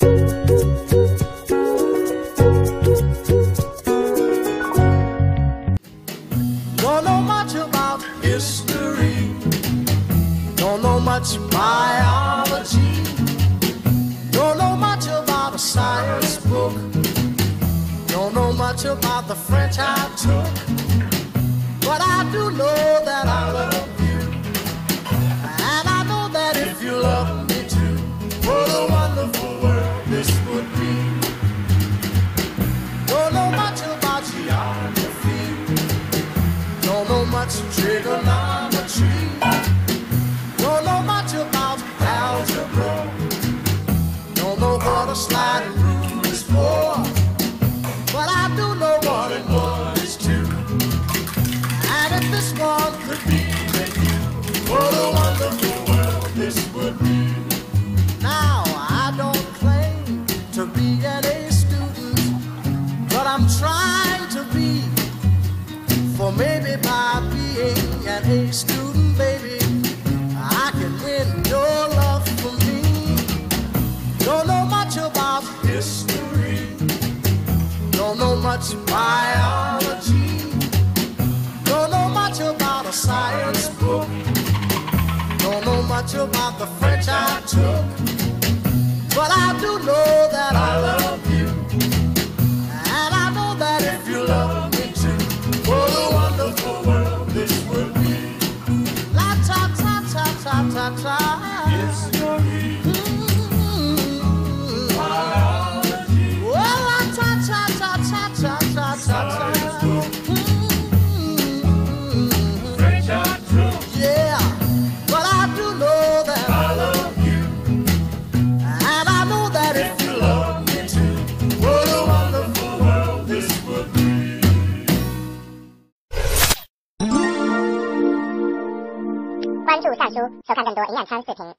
Don't know much about history. Don't know much biology. Don't know much about a science book. Don't know much about the French I took. Much trigonometry. Don't know much about algebra. Don't know what a sliding rule is for. But I do know one and one is. And if this one could be with you, what a wonderful world this would be. Now, I don't claim to be an A student, but I'm trying to be. For maybe by Student, baby, I can win your love for me. Don't know much about history, don't know much biology, don't know much about a science book, don't know much about the French I took. Ta ta ta ta. 关注尚书，收看更多营养餐视频。